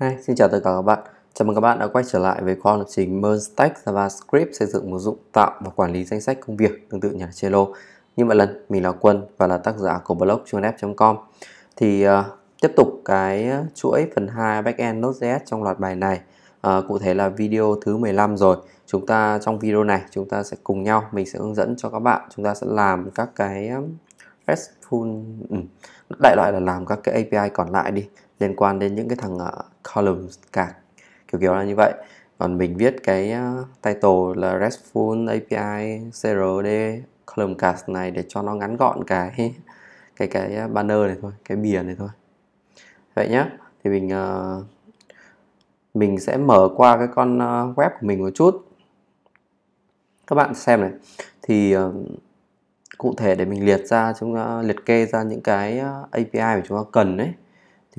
Hi, xin chào tất cả các bạn. Chào mừng các bạn đã quay trở lại với con lập trình Merge Stack JavaScript xây dựng một dụng tạo và quản lý danh sách công việc tương tự như là Trello. Như mọi lần, mình là Quân và là tác giả của blog chuanep.com. Thì uh, tiếp tục cái chuỗi phần 2 backend Node.js trong loạt bài này. Uh, cụ thể là video thứ 15 rồi. Chúng ta trong video này chúng ta sẽ cùng nhau mình sẽ hướng dẫn cho các bạn chúng ta sẽ làm các cái RESTful ừ, đại loại là làm các cái API còn lại đi liên quan đến những cái thằng ờ, uh, columns cả kiểu kiểu là như vậy. Còn mình viết cái uh, title là RESTful API CRD column cast này để cho nó ngắn gọn cái cái cái ờ, banner này thôi cái bìa này thôi. Vậy nhá thì mình uh, mình sẽ mở qua cái con uh, web của mình một chút. Các bạn xem này thì uh, cụ thể để mình liệt ra chúng ta liệt kê ra những cái API mà chúng ta cần đấy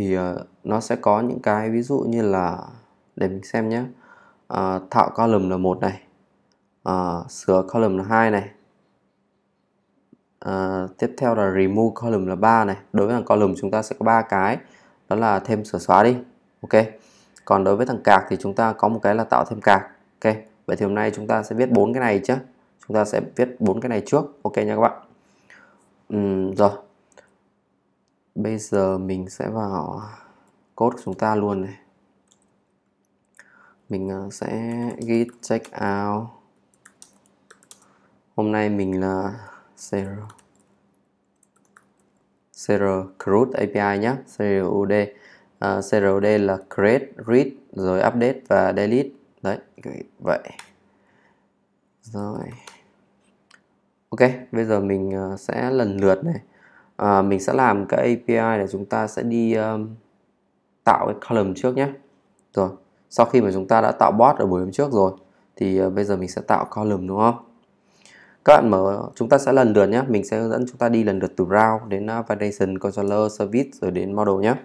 thì uh, nó sẽ có những cái ví dụ như là để mình xem nhé. Ờ, uh, tạo column là một này uh, sửa column là hai này. Uh, tiếp theo là remove column là ba này. Đối với thằng column chúng ta sẽ có ba cái đó là thêm sửa xóa đi ok? Còn đối với thằng cạc thì chúng ta có một cái là tạo thêm cạc ok? Vậy thì hôm nay chúng ta sẽ viết bốn cái này chứ chúng ta sẽ viết bốn cái này trước ok nha các bạn? Uhm, rồi bây giờ mình sẽ vào code của chúng ta luôn này. Mình ờ, sẽ git check out. Hôm nay mình là zero. Zero CRUD API nhé CRUD ờ, uh, CRUD là create read rồi update và delete. Đấy vậy. Rồi. Ok bây giờ mình ờ, sẽ lần lượt này à, mình sẽ làm cái API để chúng ta sẽ đi um, tạo cái column trước nhé. Rồi sau khi mà chúng ta đã tạo bot ở buổi hôm trước rồi thì uh, bây giờ mình sẽ tạo column đúng không? Các bạn mở chúng ta sẽ lần lượt nhé. Mình sẽ hướng dẫn chúng ta đi lần lượt từ route đến ờ, uh, validation controller service rồi đến model nhé.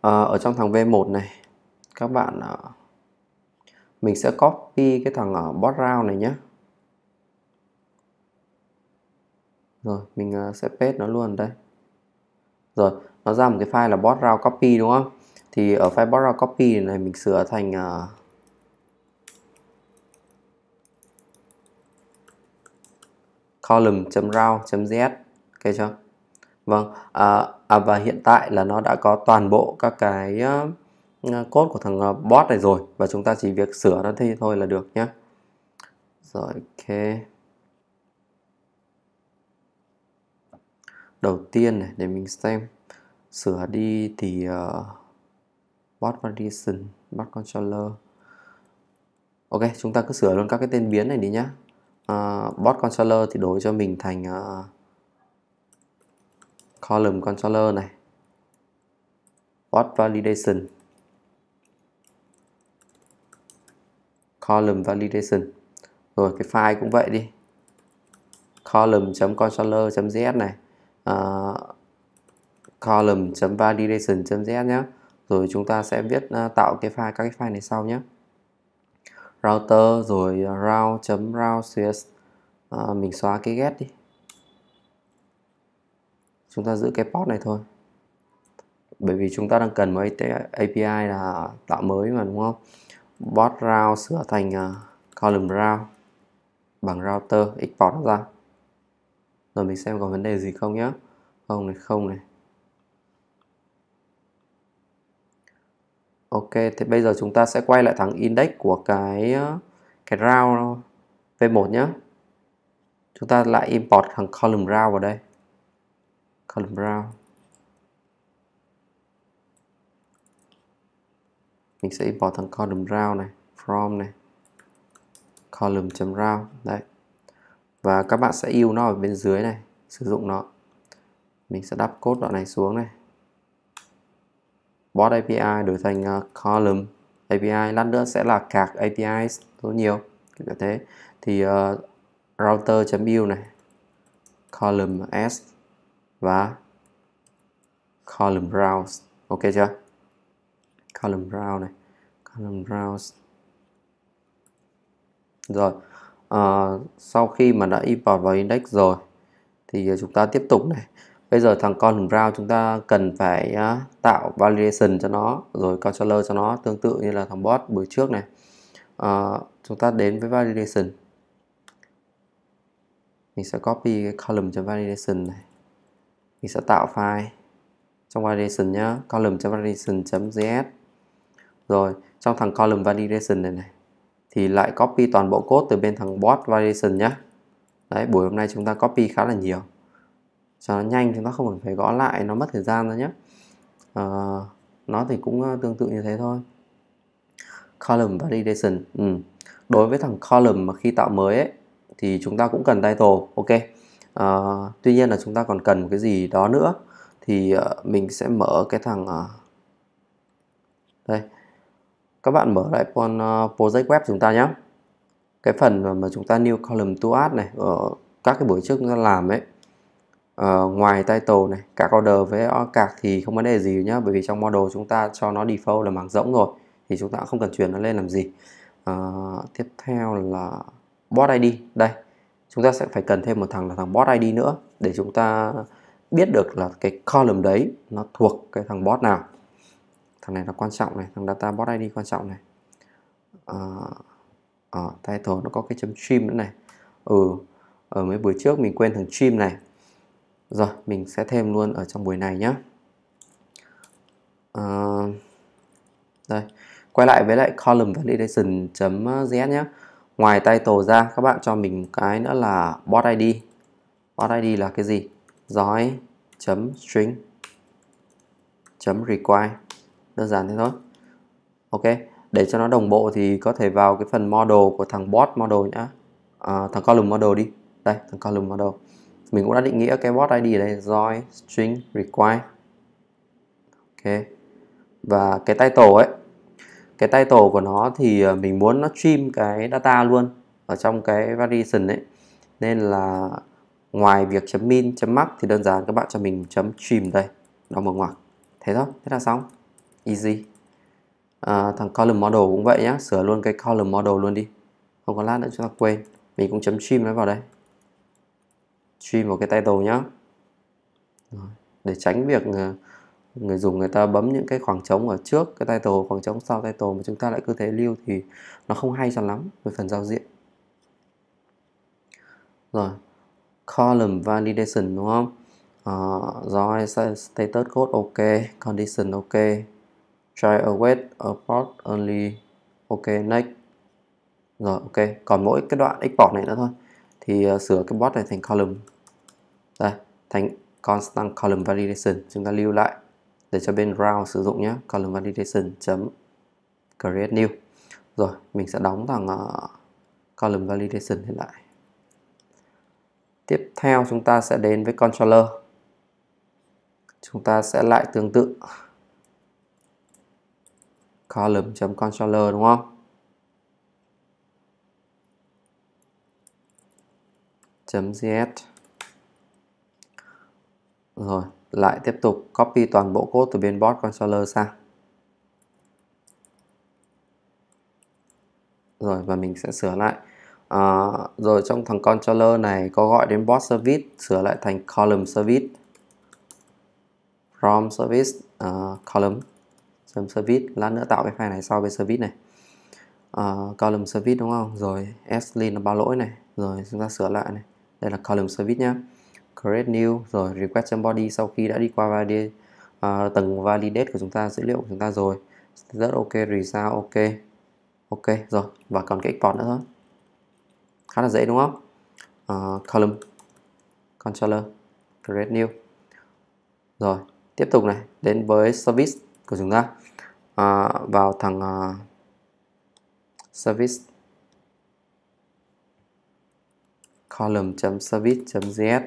À, ở trong thằng V1 này các bạn uh, mình sẽ copy cái thằng ở bot route này nhé. Rồi mình ờ, sẽ paste nó luôn đây. Rồi nó ra một cái file là bot route copy đúng không? Thì ở file bot route copy này mình sửa thành ờ, uh, column.route.js ok chưa? Vâng à, à, và hiện tại là nó đã có toàn bộ các cái uh, code của thằng uh, bot này rồi và chúng ta chỉ việc sửa nó thôi thôi là được nhé rồi ok. Đầu tiên này để mình xem. Sửa đi thì uh, bot validation bot controller ok chúng ta cứ sửa luôn các cái tên biến này đi nhá. Ờ, uh, bot controller thì đổi cho mình thành uh, column controller này. Bot validation. Column validation. Rồi cái file cũng vậy đi. Column.controller.js này. Ờ, uh, column.validation.z nhé rồi chúng ta sẽ viết uh, tạo cái file các cái file này sau nhé router rồi ờ, route.route.cs uh, mình xóa cái get đi. Chúng ta giữ cái port này thôi. Bởi vì chúng ta đang cần một API là tạo mới mà đúng không? Bot route sửa thành uh, column route bằng router export nó ra rồi mình xem có vấn đề gì không nhé không này không này. Ok thì bây giờ chúng ta sẽ quay lại thằng index của cái ờ, cái round v1 nhé chúng ta lại import thằng column round vào đây. Column round. Mình sẽ import thằng column round này, from này. Column.round đấy và các bạn sẽ yêu nó ở bên dưới này sử dụng nó. Mình sẽ đắp cốt đoạn này xuống này. Bot API đổi thành uh, column. API lát nữa sẽ là cạc API số nhiều kiểu thế. Thì à, uh, router build này column s và column browse. Ok chưa? Column browse này column browse. Rồi à, sau khi mà đã import vào index rồi thì ờ, chúng ta tiếp tục này. Bây giờ thằng con round chúng ta cần phải uh, tạo validation cho nó rồi controller cho nó tương tự như là thằng bot buổi trước này. À, chúng ta đến với validation mình sẽ copy cái column.validation này. Mình sẽ tạo file trong validation nhá column.validation.js rồi trong thằng column validation này này thì lại copy toàn bộ code từ bên thằng bot validation nhá. Đấy buổi hôm nay chúng ta copy khá là nhiều. Cho nó nhanh chúng ta không cần phải gõ lại nó mất thời gian đâu nhé à, nó thì cũng ờ, tương tự như thế thôi. Column validation ừ. đối với thằng column mà khi tạo mới ấy, thì chúng ta cũng cần title ok. À, tuy nhiên là chúng ta còn cần một cái gì đó nữa. Thì uh, mình sẽ mở cái thằng uh, đây các bạn mở lại con ờ, project web chúng ta nhé. Cái phần mà chúng ta new column to add này ở các cái buổi trước chúng ta làm ấy uh, ngoài title này cả order với ờ, cạc thì không vấn đề gì nhá bởi vì trong model chúng ta cho nó default là mảng rỗng rồi thì chúng ta không cần chuyển nó lên làm gì. Uh, tiếp theo là bot ID đây chúng ta sẽ phải cần thêm một thằng là thằng bot ID nữa để chúng ta biết được là cái column đấy nó thuộc cái thằng bot nào thằng này là quan trọng này thằng data bot ID quan trọng này. Uh, uh, title nó có cái chấm stream nữa này. Ừ ở mấy buổi trước mình quên thằng stream này. Rồi mình sẽ thêm luôn ở trong buổi này nhé uh, đây quay lại với lại column validation.js nhé ngoài title ra các bạn cho mình cái nữa là bot id bot id là cái gì? Dõi chấm string chấm require đơn giản thế thôi. Ok để cho nó đồng bộ thì có thể vào cái phần model của thằng bot model nhá. À, thằng column model đi. Đây thằng column model. Mình cũng đã định nghĩa cái bot id ở đây join string require. Ok. Và cái title ấy cái title của nó thì à, mình muốn nó stream cái data luôn ở trong cái variation ấy. Nên là ngoài việc chấm min chấm max thì đơn giản các bạn cho mình chấm stream đây. Nó mở ngoặc. Thế thôi thế là xong easy. À, thằng column model cũng vậy nhá. Sửa luôn cái column model luôn đi. Không có lát nữa chúng ta quên. Mình cũng chấm trim nó vào đây. Trim vào cái title nhá. Để tránh việc ờ, người dùng người ta bấm những cái khoảng trống ở trước cái title khoảng trống sau title mà chúng ta lại cứ thế lưu thì nó không hay cho lắm về phần giao diện. Rồi column validation đúng không? Ờ, uh, rồi status code ok condition ok try await port only. Ok next. Rồi ok. Còn mỗi cái đoạn export này nữa thôi. Thì uh, sửa cái bot này thành column. Đây thành constant column validation. Chúng ta lưu lại để cho bên round sử dụng nhé. Column validation chấm create new. Rồi mình sẽ đóng thằng uh, ờ, column validation lên lại. Tiếp theo chúng ta sẽ đến với controller. Chúng ta sẽ lại tương tự column chấm controller đúng không? chấm rồi lại tiếp tục copy toàn bộ code từ bên bot controller sang. Rồi và mình sẽ sửa lại. À, rồi trong thằng controller này có gọi đến bot service sửa lại thành column service. From service uh, column service lát nữa tạo cái file này sau với service này. Uh, column service đúng không? Rồi slin là bao lỗi này. Rồi chúng ta sửa lại này. Đây là column service nhá. Create new rồi request body sau khi đã đi qua validate, uh, ờ, tầng validate của chúng ta dữ liệu của chúng ta rồi. Rất ok result ok. Ok rồi. Và còn cái export nữa thôi. Khá là dễ đúng không? Uh, column. Controller. Create new. Rồi tiếp tục này. Đến với service của chúng ta. À, vào thằng uh, service. Column.service.js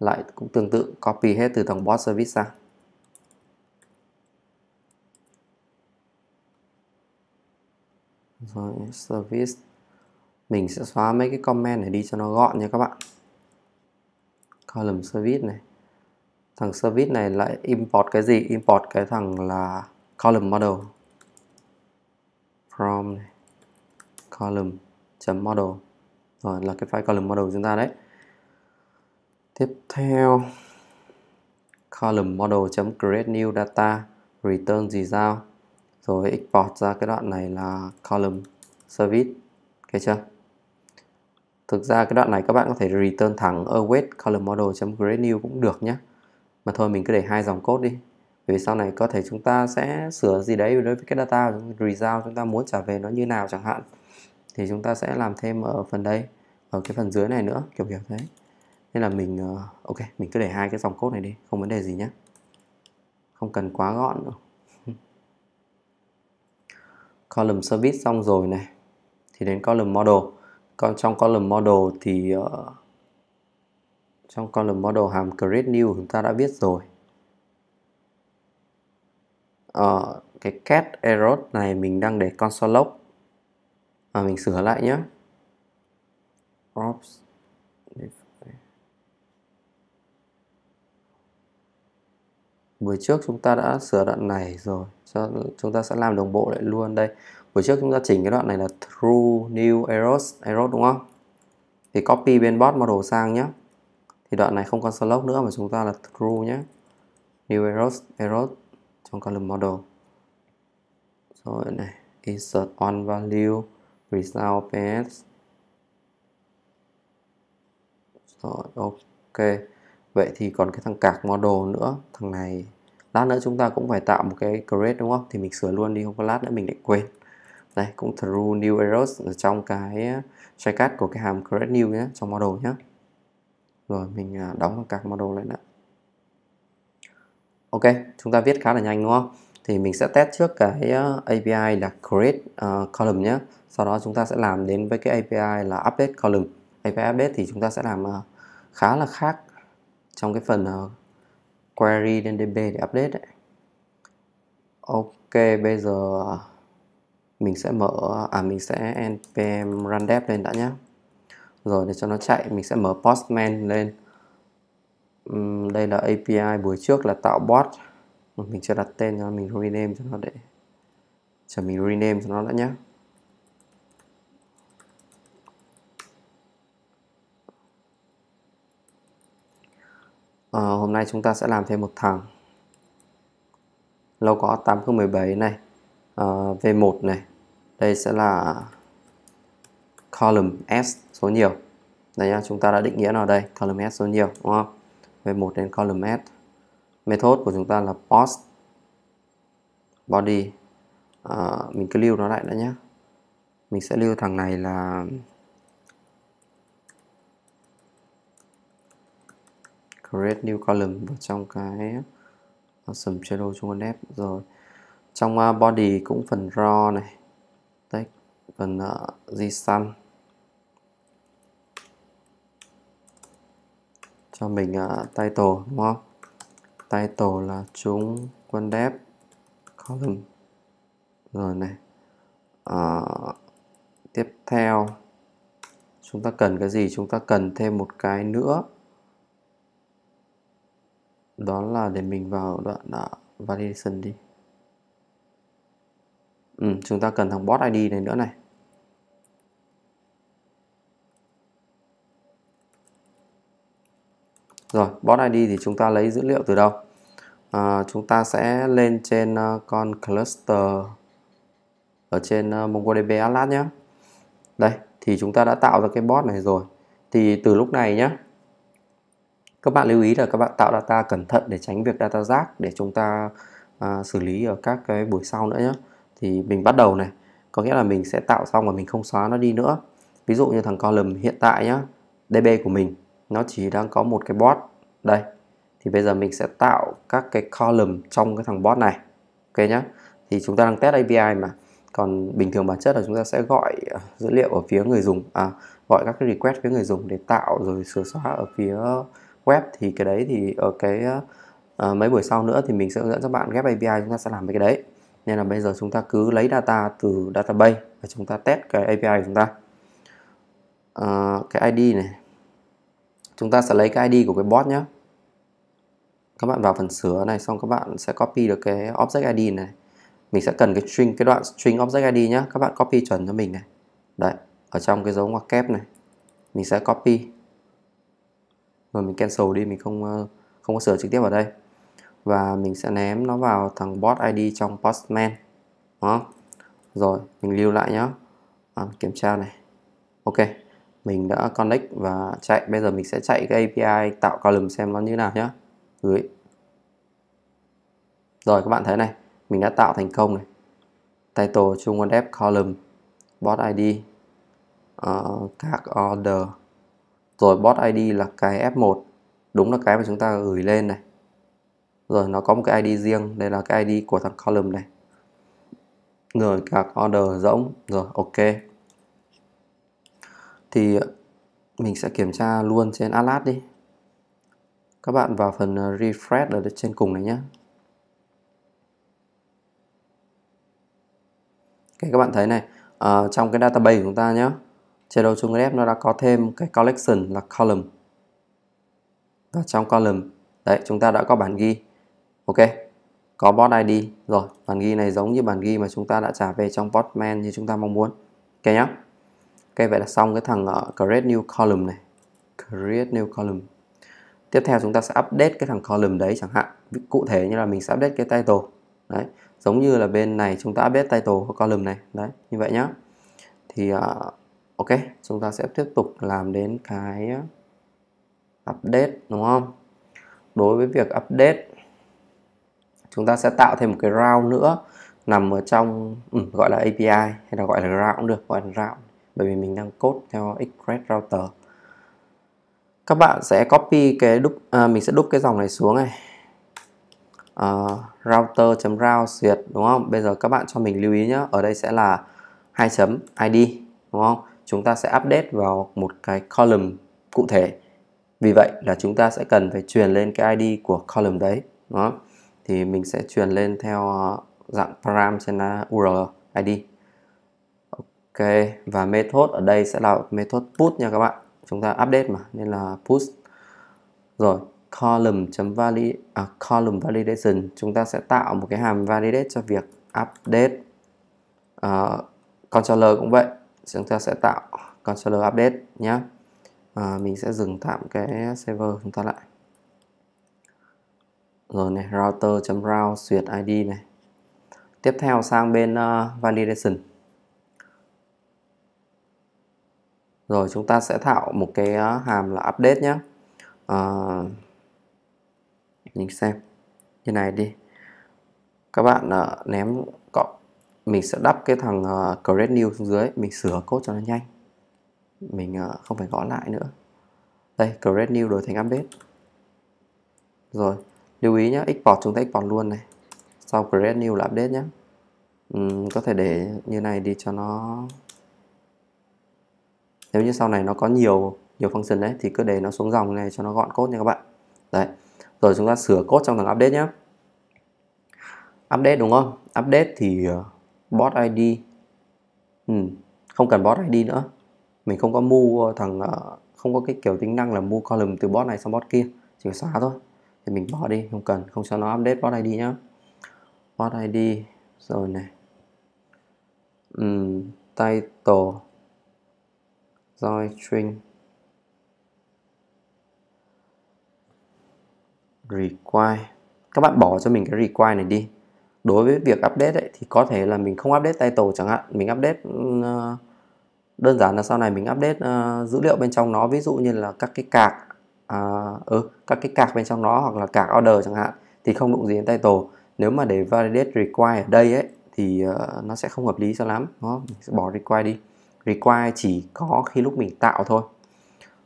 lại cũng tương tự copy hết từ thằng bot service ra. Rồi service. Mình sẽ xóa mấy cái comment này đi cho nó gọn nha các bạn. Column service này thằng service này lại import cái gì? Import cái thằng là column model. From này. column chấm model. Rồi, là cái file column model chúng ta đấy. Tiếp theo, column model create new data, return gì result rồi, export ra cái đoạn này là column service. Ok chưa? Thực ra cái đoạn này các bạn có thể return thẳng await column model create new cũng được nhé mà thôi mình cứ để hai dòng code đi. Vì sau này có thể chúng ta sẽ sửa gì đấy đối với cái data result chúng ta muốn trả về nó như nào chẳng hạn. Thì chúng ta sẽ làm thêm ở phần đây ở cái phần dưới này nữa kiểu kiểu thế. Nên là mình ờ, ok mình cứ để hai cái dòng code này đi không vấn đề gì nhé không cần quá gọn nữa column service xong rồi này. Thì đến column model. Còn trong column model thì uh, trong column model hàm create new chúng ta đã viết rồi. Ờ, cái cat error này mình đang để console log và mình sửa lại nhé. Ops. buổi trước chúng ta đã sửa đoạn này rồi. Cho chúng ta sẽ làm đồng bộ lại luôn đây. Buổi trước chúng ta chỉnh cái đoạn này là true new errors error đúng không? Thì copy bên bot model sang nhé thì đoạn này không còn slope nữa mà chúng ta là true nhé. New errors error trong column model. Rồi, này, insert on value, result ps. Rồi, ok. Vậy thì còn cái thằng cạc model nữa, thằng này, lát nữa chúng ta cũng phải tạo một cái create đúng không? Thì mình sửa luôn đi, không có lát nữa mình lại quên. Đây, cũng true, new errors ở trong cái shortcut của cái hàm create new nhé, trong model nhé rồi mình à, đóng các model lại nữa ok chúng ta viết khá là nhanh đúng không? Thì mình sẽ test trước cái ờ, API là create uh, column nhé. Sau đó chúng ta sẽ làm đến với cái API là update column. API update thì chúng ta sẽ làm uh, khá là khác trong cái phần uh, query đến DB để update đấy. Ok bây giờ mình sẽ mở à mình sẽ npm run dev lên đã nhé rồi để cho nó chạy mình sẽ mở postman lên. Uhm, đây là API buổi trước là tạo bot. Mình chưa đặt tên cho mình rename cho nó để chờ mình rename cho nó đã nhé à, ờ, hôm nay chúng ta sẽ làm thêm một thằng. Lâu có 8017 này. Ờ, à, V1 này. Đây sẽ là column S số nhiều. Đây nhá chúng ta đã định nghĩa nào đây column S số nhiều đúng không? Về 1 đến column S. Method của chúng ta là post body. À, mình cứ lưu nó lại đã nhé mình sẽ lưu thằng này là create new column vào trong cái awesome shadow chung con rồi trong uh, body cũng phần raw này. Đây phần uh, json. Cho mình uh, title đúng không? Title là chúng quân đép column rồi này. Uh, tiếp theo. Chúng ta cần cái gì? Chúng ta cần thêm một cái nữa. Đó là để mình vào đoạn uh, validation đi. Ừ, chúng ta cần thằng bot ID này nữa này. Rồi, bot ID thì chúng ta lấy dữ liệu từ đâu? À, chúng ta sẽ lên trên uh, con cluster ở trên uh, MongoDB Atlas nhé. Đây, thì chúng ta đã tạo ra cái bot này rồi. Thì từ lúc này nhé, các bạn lưu ý là các bạn tạo data cẩn thận để tránh việc data rác để chúng ta uh, xử lý ở các cái buổi sau nữa nhé. Thì mình bắt đầu này, có nghĩa là mình sẽ tạo xong và mình không xóa nó đi nữa. Ví dụ như thằng column hiện tại nhé, DB của mình nó chỉ đang có một cái bot. Đây thì bây giờ mình sẽ tạo các cái column trong cái thằng bot này. Ok nhá. Thì chúng ta đang test API mà. Còn bình thường bản chất là chúng ta sẽ gọi ờ, dữ liệu ở phía người dùng. À, gọi các cái request phía người dùng để tạo rồi sửa xóa ở phía web. Thì cái đấy thì ở cái uh, mấy buổi sau nữa thì mình sẽ hướng dẫn các bạn ghép API chúng ta sẽ làm cái đấy. Nên là bây giờ chúng ta cứ lấy data từ database và chúng ta test cái API của chúng ta. Uh, cái ID này chúng ta sẽ lấy cái ID của cái bot nhé các bạn vào phần sửa này xong các bạn sẽ copy được cái object ID này. Mình sẽ cần cái string cái đoạn string object ID nhé các bạn copy chuẩn cho mình này. Đấy ở trong cái dấu ngoặc kép này. Mình sẽ copy. Rồi mình cancel đi mình không ờ, không có sửa trực tiếp ở đây. Và mình sẽ ném nó vào thằng bot ID trong postman. Đó. Rồi mình lưu lại nhé à, kiểm tra này. Ok mình đã connect và chạy. Bây giờ mình sẽ chạy cái API tạo column xem nó như nào nhé gửi. Rồi các bạn thấy này. Mình đã tạo thành công này. Title chung con dev column. Bot ID uh, ờ, các order. Rồi bot ID là cái F1 đúng là cái mà chúng ta gửi lên này. Rồi nó có một cái ID riêng. Đây là cái ID của thằng column này. Rồi các order rỗng. Rồi ok thì ờ, mình sẽ kiểm tra luôn trên Atlas đi. Các bạn vào phần ờ, refresh ở trên cùng này nhé okay, các bạn thấy này uh, trong cái database của chúng ta nhé trên đầu chung graph nó đã có thêm cái collection là column. Và trong column đấy chúng ta đã có bản ghi. Ok có bot ID rồi. Bản ghi này giống như bản ghi mà chúng ta đã trả về trong postman như chúng ta mong muốn. Ok nhá vậy là xong cái thằng uh, create new column này. Create new column. Tiếp theo chúng ta sẽ update cái thằng column đấy chẳng hạn. Cụ thể như là mình sẽ update cái title. Đấy giống như là bên này chúng ta update title của column này. Đấy như vậy nhá. Thì uh, ok chúng ta sẽ tiếp tục làm đến cái update đúng không? Đối với việc update chúng ta sẽ tạo thêm một cái round nữa nằm ở trong ừ, gọi là API hay là gọi là round cũng được gọi là round bởi vì mình đang code theo Express router. Các bạn sẽ copy cái đúc à, mình sẽ đúc cái dòng này xuống này. Ờ, uh, router.route duyệt đúng không? Bây giờ các bạn cho mình lưu ý nhé ở đây sẽ là hai chấm id đúng không? Chúng ta sẽ update vào một cái column cụ thể. Vì vậy là chúng ta sẽ cần phải truyền lên cái id của column đấy đó thì mình sẽ truyền lên theo ờ, dạng param trên ờ, url id ok và method ở đây sẽ là method put nha các bạn. Chúng ta update mà nên là push rồi column.valid à, column validation. Chúng ta sẽ tạo một cái hàm validate cho việc update. Uh, controller cũng vậy. Chúng ta sẽ tạo controller update nhé à, ờ, mình sẽ dừng tạm cái server chúng ta lại. Rồi này router.route duyệt ID này. Tiếp theo sang bên uh, validation. Rồi chúng ta sẽ tạo một cái ờ, hàm là update nhé à, ờ, mình xem. Như này đi. Các bạn uh, ném cộng mình sẽ đắp cái thằng uh, create new xuống dưới mình sửa code cho nó nhanh. Mình uh, không phải gõ lại nữa. Đây create new đổi thành update. Rồi lưu ý nhé export chúng ta export luôn này. Sau create new là update nhé uhm, có thể để như này đi cho nó nếu như sau này nó có nhiều nhiều function đấy thì cứ để nó xuống dòng này cho nó gọn code nha các bạn. Đấy. Rồi chúng ta sửa code trong thằng update nhé update đúng không? Update thì ờ, bot id ừ, không cần bot id nữa. Mình không có mua ờ, thằng ờ, không có cái kiểu tính năng là mua column từ bot này sang bot kia. Chỉ phải xóa thôi. Thì mình bỏ đi không cần. Không cho nó update bot id nhá. bot id rồi này. Um, title join string require các bạn bỏ cho mình cái require này đi. Đối với việc update ấy, thì có thể là mình không update title chẳng hạn. Mình update uh, đơn giản là sau này mình update uh, dữ liệu bên trong nó. Ví dụ như là các cái cạc uh, ừ, các cái cạc bên trong nó hoặc là cạc order chẳng hạn thì không đụng gì đến title. Nếu mà để validate require ở đây ấy thì uh, nó sẽ không hợp lý cho lắm đúng không? mình sẽ bỏ require đi require chỉ có khi lúc mình tạo thôi.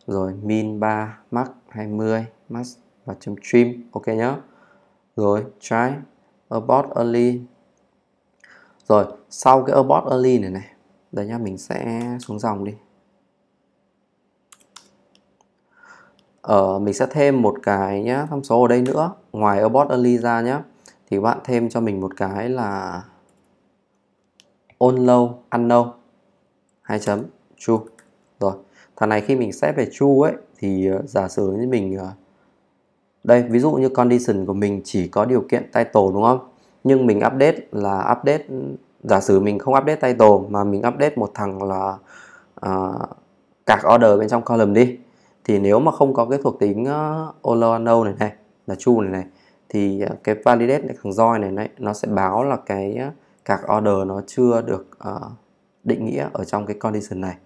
Rồi min 3 max 20 max và chấm trim ok nhá. Rồi try abort early. Rồi sau cái abort early này này đây nhá mình sẽ xuống dòng đi. Ờ, mình sẽ thêm một cái nhá tham số ở đây nữa. Ngoài abort early ra nhá thì bạn thêm cho mình một cái là on low unknown hai chấm true rồi thằng này khi mình xét về true ấy thì ờ, giả sử như mình ờ, đây ví dụ như condition của mình chỉ có điều kiện title đúng không? Nhưng mình update là update giả sử mình không update title mà mình update một thằng là ờ, uh, các order bên trong column đi thì nếu mà không có cái thuộc tính uh, unknown này này là true này này thì uh, cái validate này thằng join này, này nó sẽ báo là cái uh, các order nó chưa được uh, định nghĩa ở trong cái condition này.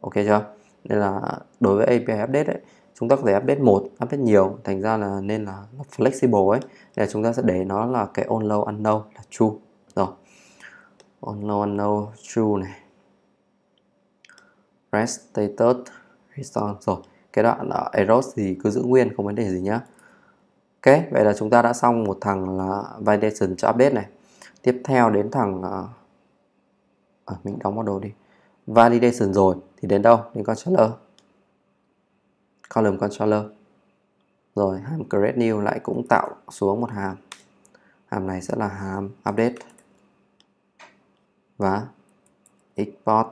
Ok chưa? Nên là đối với API update ấy, chúng ta có thể update một update nhiều thành ra là nên là nó flexible ấy. Nên là chúng ta sẽ để nó là cái on low unknown là true. Rồi. On low unknown true này. Rest status restore. Rồi cái đoạn là error thì cứ giữ nguyên không vấn đề gì nhá. Ok vậy là chúng ta đã xong một thằng là validation cho update này. Tiếp theo đến thằng à, à, mình đóng model đi. Validation rồi thì đến đâu? Đến controller. Column controller. Rồi hàm create new lại cũng tạo xuống một hàm. Hàm này sẽ là hàm update. Và export.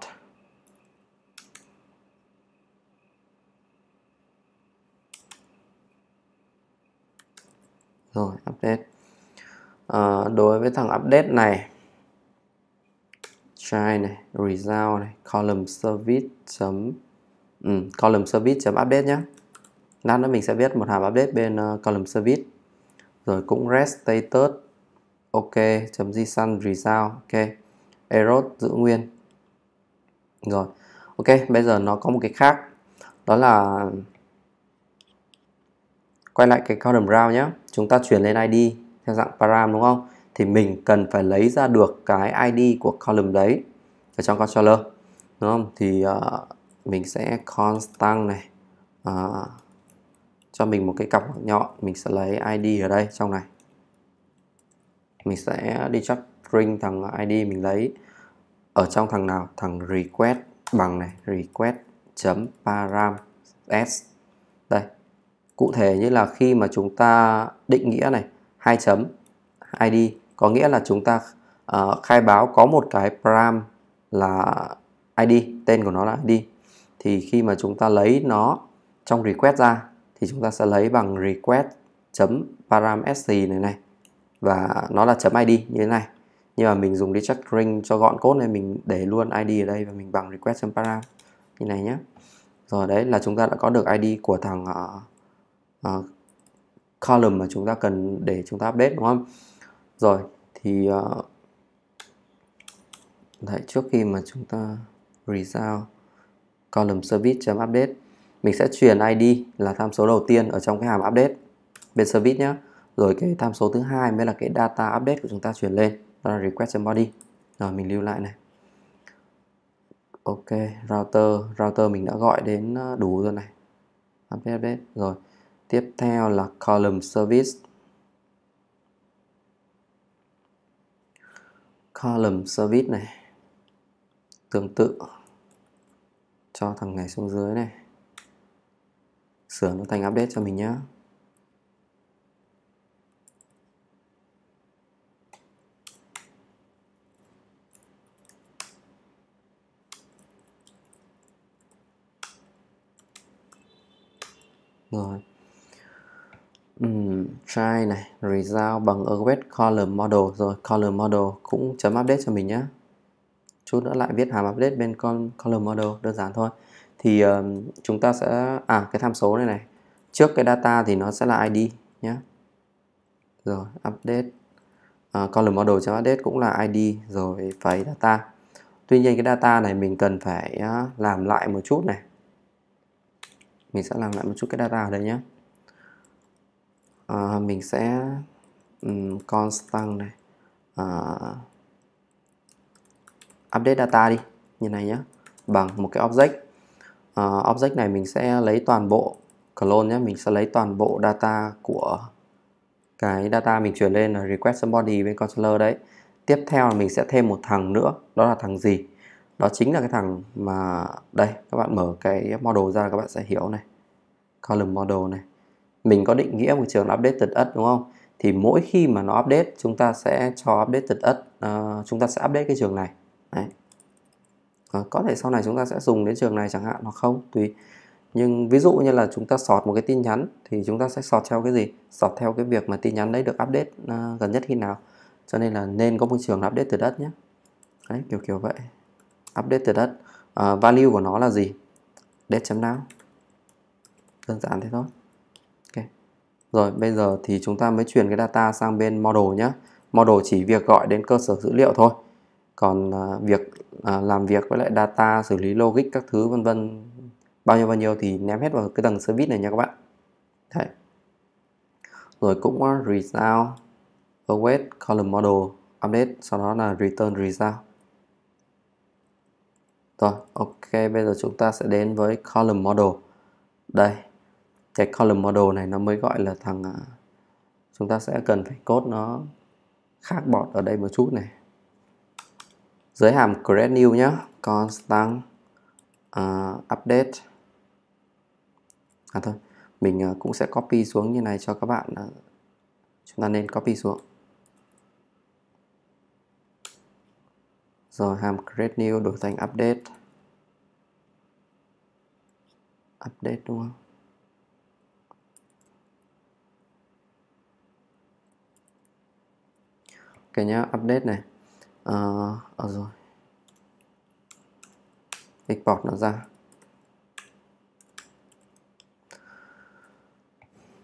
Rồi update. À, đối với thằng update này try này result này column service chấm ừ, column service chấm update nhé lát nữa mình sẽ viết một hàm update bên uh, column service. Rồi cũng rest status ok chấm json result ok. Error giữ nguyên. Rồi ok bây giờ nó có một cái khác. Đó là quay lại cái column round nhé chúng ta chuyển lên id theo dạng param đúng không? Thì mình cần phải lấy ra được cái id của column đấy. Ở trong controller đúng không? Thì uh, mình sẽ constant này uh, cho mình một cái cặp nhọn mình sẽ lấy id ở đây trong này. Mình sẽ đi chắc string thằng id mình lấy. Ở trong thằng nào? Thằng request bằng này request chấm param s. Đây cụ thể như là khi mà chúng ta định nghĩa này hai chấm id có nghĩa là chúng ta uh, khai báo có một cái param là id tên của nó là id thì khi mà chúng ta lấy nó trong request ra thì chúng ta sẽ lấy bằng request chấm param sc này này. Và nó là chấm id như thế này. Nhưng mà mình dùng đi check cho gọn cốt này mình để luôn id ở đây và mình bằng request chấm param như này nhé rồi đấy là chúng ta đã có được id của thằng uh, uh, column mà chúng ta cần để chúng ta update đúng không? Rồi thì ờ, uh, đấy, trước khi mà chúng ta result column service.update mình sẽ truyền ID là tham số đầu tiên ở trong cái hàm update bên service nhé rồi cái tham số thứ hai mới là cái data update của chúng ta truyền lên đó là request.body rồi mình lưu lại này. Ok router router mình đã gọi đến ờ, đủ rồi này. Update update. Rồi tiếp theo là column service. Column service này. Tương tự. Cho thằng này xuống dưới này. Sửa nó thành update cho mình nhé rồi um, try này result bằng await column model. Rồi column model cũng chấm update cho mình nhé chút nữa lại viết hàm update bên con column model đơn giản thôi. Thì um, chúng ta sẽ à cái tham số này này. Trước cái data thì nó sẽ là id nhé rồi update uh, column model chấm update cũng là id rồi phải data. Tuy nhiên cái data này mình cần phải uh, làm lại một chút này. Mình sẽ làm lại một chút cái data ở đây nhé uh, mình sẽ um, constant này. Uh, update data đi. Như này nhé bằng một cái object. Uh, object này mình sẽ lấy toàn bộ clone nhé mình sẽ lấy toàn bộ data của cái data mình truyền lên là request somebody bên controller đấy. Tiếp theo là mình sẽ thêm một thằng nữa. Đó là thằng gì? Đó chính là cái thằng mà đây các bạn mở cái model ra các bạn sẽ hiểu này. Column model này mình có định nghĩa một trường updated us đúng không? Thì mỗi khi mà nó update chúng ta sẽ cho updated us uh, ờ, chúng ta sẽ update cái trường này. Đấy. À, có thể sau này chúng ta sẽ dùng đến trường này chẳng hạn hoặc không? Tùy. Nhưng ví dụ như là chúng ta sọt một cái tin nhắn thì chúng ta sẽ sọt theo cái gì? Sọt theo cái việc mà tin nhắn đấy được update uh, gần nhất khi nào. Cho nên là nên có một trường update từ đất nhé. Đấy kiểu kiểu vậy. Update từ đất uh, value của nó là gì? Date chấm nào đơn giản thế thôi rồi bây giờ thì chúng ta mới truyền cái data sang bên model nhé model chỉ việc gọi đến cơ sở dữ liệu thôi. Còn uh, việc uh, làm việc với lại data xử lý logic các thứ vân vân bao nhiêu bao nhiêu thì ném hết vào cái tầng service này nha các bạn. Đấy. rồi cũng à, result await column model update sau đó là return result. Rồi ok bây giờ chúng ta sẽ đến với column model. Đây cái column model này nó mới gọi là thằng à, chúng ta sẽ cần phải code nó khác bọt ở đây một chút này. Dưới hàm create new nhé constant uh, update. À thôi mình à, cũng sẽ copy xuống như này cho các bạn chúng ta nên copy xuống. Rồi hàm create new đổi thành update. Update đúng không? Cái nhá update này. Uh, à, rồi. Export nó ra.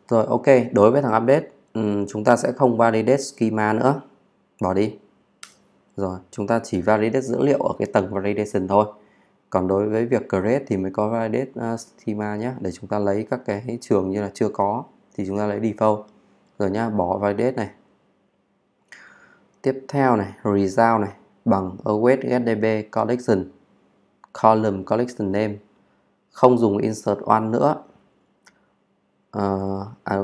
Rồi ok đối với thằng update um, chúng ta sẽ không validate schema nữa. Bỏ đi. Rồi chúng ta chỉ validate dữ liệu ở cái tầng validation thôi. Còn đối với việc create thì mới có validate uh, schema nhé để chúng ta lấy các cái trường như là chưa có thì chúng ta lấy default. Rồi nhá bỏ validate này tiếp theo này result này bằng await getDB collection column collection name. Không dùng insert one nữa. Uh, à,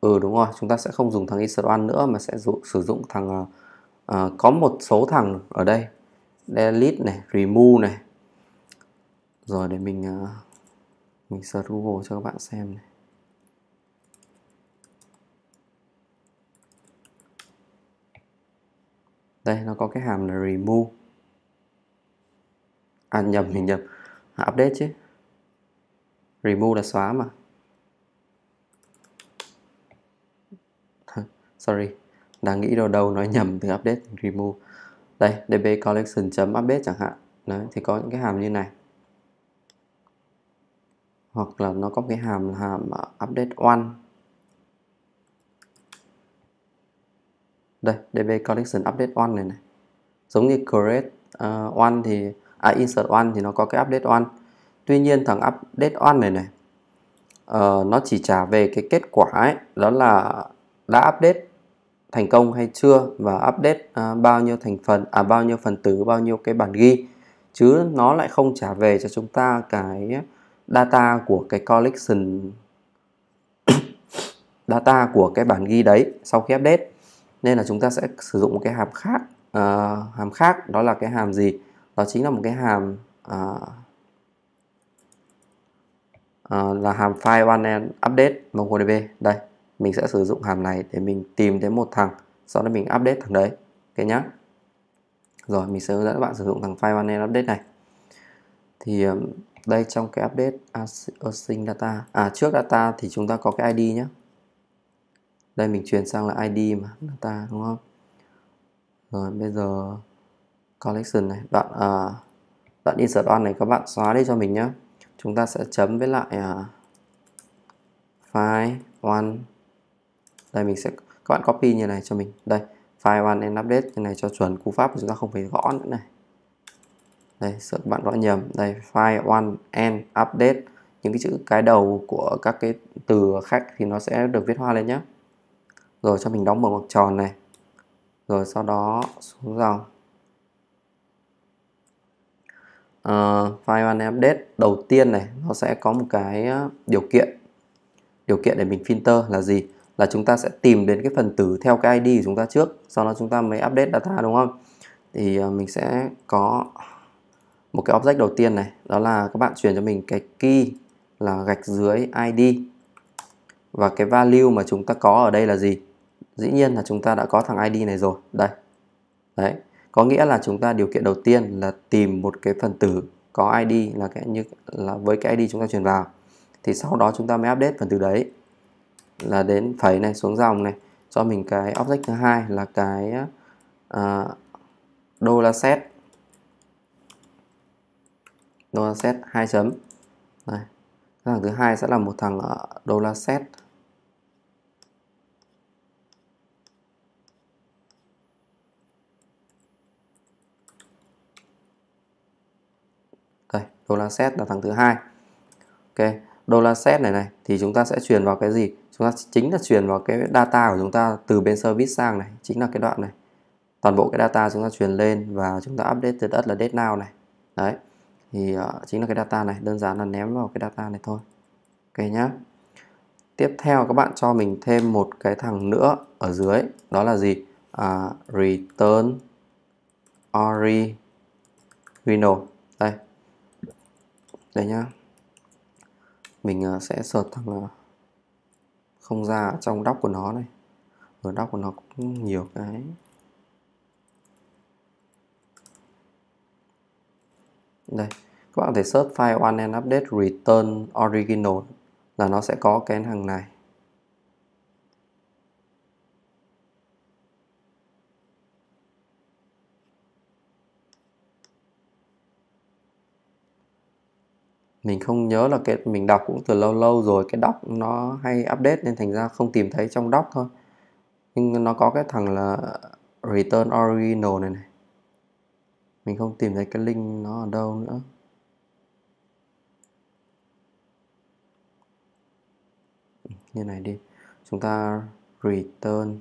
ừ đúng rồi chúng ta sẽ không dùng thằng insert one nữa mà sẽ dụ, sử dụng thằng uh, có một số thằng ở đây. Delete này remove này. Rồi để mình uh, mình search Google cho các bạn xem này. Đây nó có cái hàm là remove. À nhầm mình nhầm. À, update chứ. Remove là xóa mà. Sorry đang nghĩ đâu đâu nói nhầm từ update remove. Đây db collection chấm update chẳng hạn. Đấy thì có những cái hàm như này. Hoặc là nó có cái hàm là hàm à, update one. Đây db collection update one này này. Giống như create uh, ờ, one thì à insert one thì nó có cái update one. Tuy nhiên thằng update one này này uh, nó chỉ trả về cái kết quả ấy đó là đã update thành công hay chưa và update uh, bao nhiêu thành phần à bao nhiêu phần tử bao nhiêu cái bản ghi. Chứ nó lại không trả về cho chúng ta cái data của cái collection data của cái bản ghi đấy sau khi update nên là chúng ta sẽ sử dụng một cái hàm khác uh, hàm khác đó là cái hàm gì? Đó chính là một cái hàm uh, uh, là hàm file one and update MongoDB. Đây mình sẽ sử dụng hàm này để mình tìm đến một thằng sau đó mình update thằng đấy ok nhá. Rồi mình sẽ hướng dẫn các bạn sử dụng thằng file one and update này. Thì um, đây trong cái update async data. À trước data thì chúng ta có cái ID nhé đây mình chuyển sang là ID mà data đúng không? Rồi bây giờ collection này. Đoạn uh, đoạn insert on này các bạn xóa đi cho mình nhé chúng ta sẽ chấm với lại uh, file one. Đây mình sẽ các bạn copy như này cho mình. Đây file one and update như này cho chuẩn cú pháp chúng ta không phải gõ nữa này. Đây sợ bạn gõ nhầm. Đây file one and update. Những cái chữ cái đầu của các cái từ khách thì nó sẽ được viết hoa lên nhé rồi cho mình đóng một ngoặc tròn này. Rồi sau đó xuống dòng. Uh, file one update đầu tiên này nó sẽ có một cái ờ, điều kiện. Điều kiện để mình filter là gì? Là chúng ta sẽ tìm đến cái phần tử theo cái ID của chúng ta trước sau đó chúng ta mới update data đúng không? Thì uh, mình sẽ có một cái object đầu tiên này đó là các bạn truyền cho mình cái key là gạch dưới ID và cái value mà chúng ta có ở đây là gì? Dĩ nhiên là chúng ta đã có thằng ID này rồi. Đây. Đấy. Có nghĩa là chúng ta điều kiện đầu tiên là tìm một cái phần tử có ID là cái như là với cái ID chúng ta truyền vào. Thì sau đó chúng ta mới update phần tử đấy. Là đến phẩy này xuống dòng này. Cho mình cái object thứ hai là cái à, uh, dollar set dollar set hai chấm. Này thằng thứ hai sẽ là một thằng à, uh, dollar set đô dollar set là thằng thứ hai. Ok dollar set này này thì chúng ta sẽ truyền vào cái gì? Chúng ta chính là truyền vào cái data của chúng ta từ bên service sang này chính là cái đoạn này. Toàn bộ cái data chúng ta truyền lên và chúng ta update từ đất là date now này. Đấy thì uh, chính là cái data này đơn giản là ném vào cái data này thôi. Ok nhá. Tiếp theo các bạn cho mình thêm một cái thằng nữa ở dưới đó là gì? À, return original đây đây nhá. Mình ờ, sẽ search thằng ờ, không ra trong đóc của nó này. Ở đóc của nó cũng nhiều cái. Đây, các bạn có thể search file one and update return original là nó sẽ có cái thằng này. Mình không nhớ là cái, mình đọc cũng từ lâu lâu rồi, cái doc nó hay update nên thành ra không tìm thấy trong doc thôi. Nhưng nó có cái thằng là return original này này. Mình không tìm thấy cái link nó ở đâu nữa. Như này đi. Chúng ta return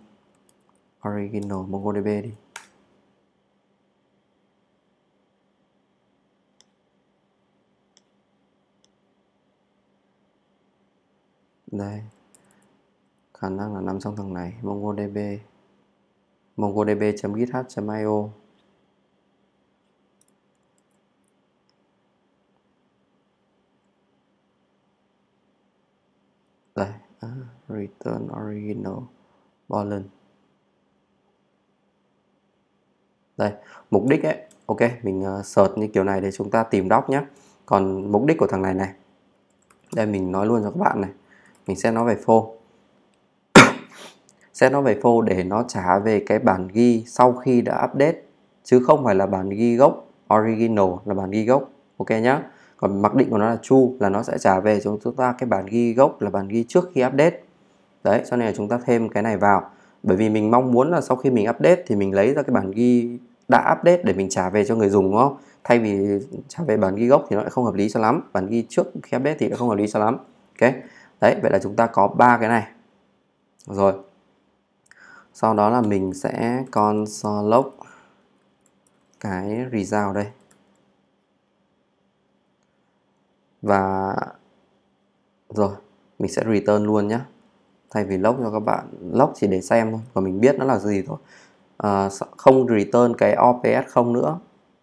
original mongodb đi. Đây. Khả năng là nằm trong thằng này mongodb. Mongodb.github.io đây à, return original boolean đây mục đích ấy ok mình uh, search như kiểu này để chúng ta tìm đọc nhé. Còn mục đích của thằng này này đây mình nói luôn cho các bạn này mình sẽ nói về phô. Sẽ nói về phô để nó trả về cái bản ghi sau khi đã update, chứ không phải là bản ghi gốc, original là bản ghi gốc. Ok nhá. Còn mặc định của nó là true, là nó sẽ trả về cho chúng ta cái bản ghi gốc là bản ghi trước khi update. Đấy, cho nên là chúng ta thêm cái này vào. Bởi vì mình mong muốn là sau khi mình update thì mình lấy ra cái bản ghi đã update để mình trả về cho người dùng, đúng không? Thay vì trả về bản ghi gốc thì nó lại không hợp lý cho lắm. Bản ghi trước khi update thì lại không hợp lý cho lắm. Ok? Đấy vậy là chúng ta có ba cái này. Rồi. Sau đó là mình sẽ console log cái result đây. Và rồi mình sẽ return luôn nhé thay vì log cho các bạn log chỉ để xem thôi và mình biết nó là gì thôi. À, không return cái OPS không nữa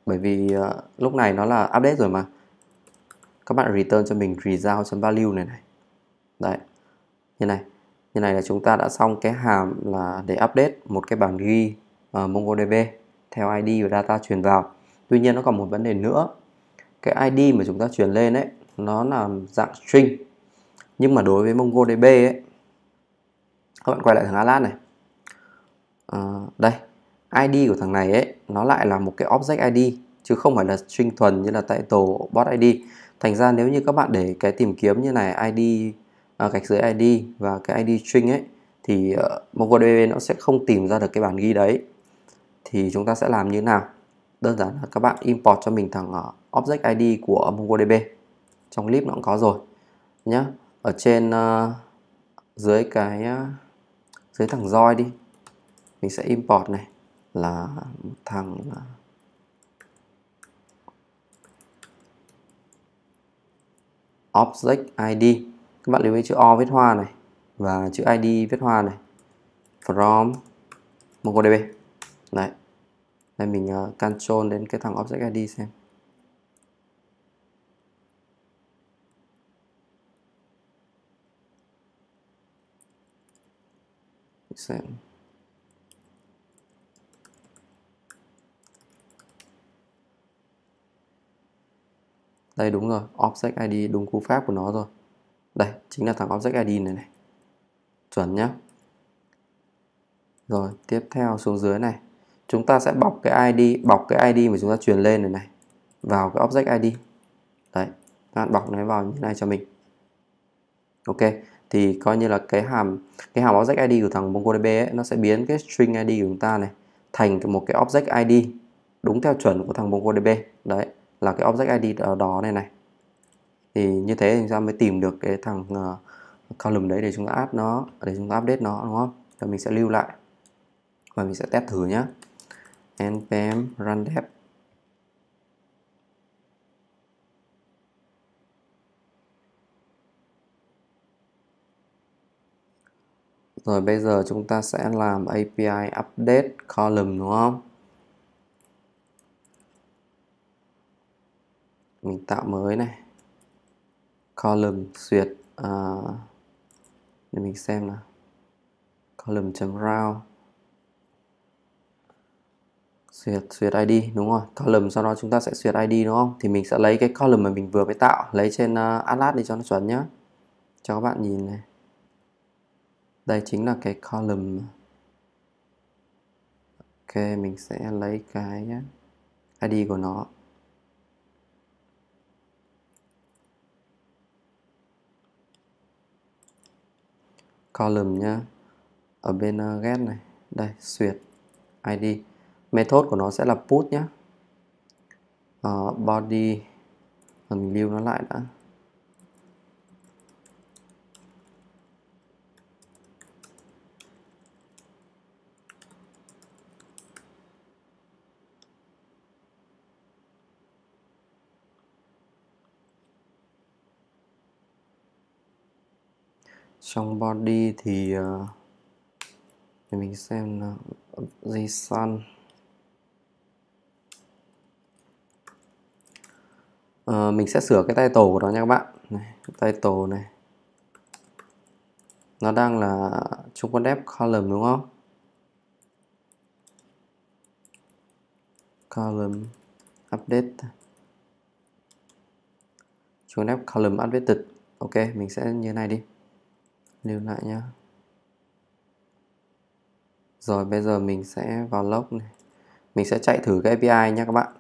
bởi vì uh, lúc này nó là update rồi mà. Các bạn return cho mình result.value này này đấy. Như này như này là chúng ta đã xong cái hàm là để update một cái bản ghi uh, MongoDB theo ID và data truyền vào. Tuy nhiên nó còn một vấn đề nữa. Cái ID mà chúng ta truyền lên ấy nó là dạng string. Nhưng mà đối với MongoDB ấy các bạn quay lại thằng Atlas này. À, đây ID của thằng này ấy nó lại là một cái object ID chứ không phải là string thuần như là title bot ID thành ra nếu như các bạn để cái tìm kiếm như này ID à, gạch dưới ID và cái ID string ấy thì uh, MongoDB nó sẽ không tìm ra được cái bản ghi đấy. Thì chúng ta sẽ làm như nào? Đơn giản là các bạn import cho mình thằng uh, object ID của MongoDB. Trong clip nó cũng có rồi nhá. Ở trên uh, dưới cái uh, dưới thằng roi đi. Mình sẽ import này là thằng uh, object ID các bạn lưu ý chữ O viết hoa này và chữ ID viết hoa này. From MongoDB. Đấy. Đây mình ờ, uh, control đến cái thằng object ID xem. Xem. Đây đúng rồi object ID đúng cú pháp của nó rồi đây, chính là thằng object ID này này. Chuẩn nhá. Rồi, tiếp theo xuống dưới này. Chúng ta sẽ bọc cái ID bọc cái ID mà chúng ta truyền lên này này, vào cái object ID đấy, các bạn bọc nó vào như này cho mình. Ok, thì coi như là cái hàm cái hàm object id của thằng MongoDB ấy, nó sẽ biến cái string id của chúng ta này thành một cái object id đúng theo chuẩn của thằng MongoDB. Đấy, là cái object id ở đó này này thì như thế chúng ta mới tìm được cái thằng uh, column đấy để chúng ta add nó để chúng ta update nó đúng không rồi mình sẽ lưu lại và mình sẽ test thử nhé npm run dev Rồi bây giờ chúng ta sẽ làm API update column đúng không? Mình tạo mới này. Column duyệt uh, à, để mình xem nào. column.round duyệt duyệt ID đúng rồi. Column sau đó chúng ta sẽ duyệt ID đúng không? Thì mình sẽ lấy cái column mà mình vừa mới tạo lấy trên uh, Atlas để cho nó chuẩn nhá. Cho các bạn nhìn này. Đây chính là cái column ok mình sẽ lấy cái à, ID của nó. Column nhá. Ở bên ờ, uh, get này. Đây duyệt ID method của nó sẽ là put nhé uh, ờ, body mình lưu nó lại đã. Trong body thì uh, để mình xem là JSON uh, mình sẽ sửa cái title của nó nha các bạn. Này, title này. Nó đang là trung con depth column đúng không? Column update. Trung depth column updated. Ok mình sẽ như này đi lưu lại nhá. Rồi bây giờ mình sẽ vào lốc này. Mình sẽ chạy thử cái API nha các bạn.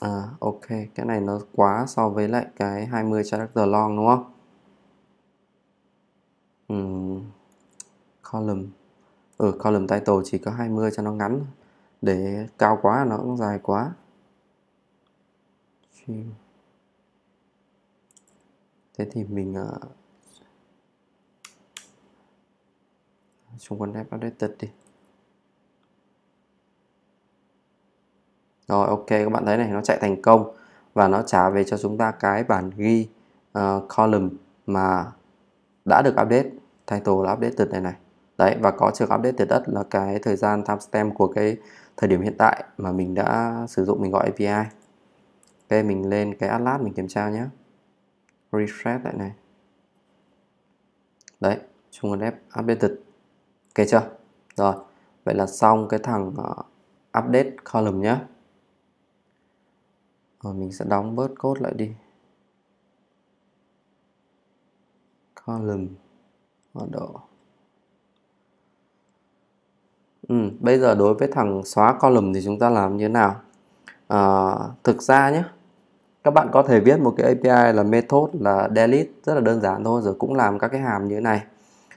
À ok, cái này nó quá so với lại cái 20 character long đúng không? Uhm, column. Ở ừ, column title chỉ có 20 cho nó ngắn. Để cao quá nó cũng dài quá thế thì mình ờ, uh, xung quanh app updated đi. Rồi ok các bạn thấy này nó chạy thành công và nó trả về cho chúng ta cái bản ghi uh, column mà đã được update. Title là updated này này. Đấy và có trường update từ đất là cái thời gian timestamp của cái thời điểm hiện tại mà mình đã sử dụng mình gọi API ok mình lên cái atlas mình kiểm tra nhé refresh lại này. Đấy chung là app updated. Ok chưa? Rồi vậy là xong cái thằng uh, update column nhé rồi mình sẽ đóng bớt code lại đi. Column ở độ. Ừ, bây giờ đối với thằng xóa column thì chúng ta làm như thế nào? À, thực ra nhé các bạn có thể viết một cái API là method là delete rất là đơn giản thôi rồi cũng làm các cái hàm như thế này.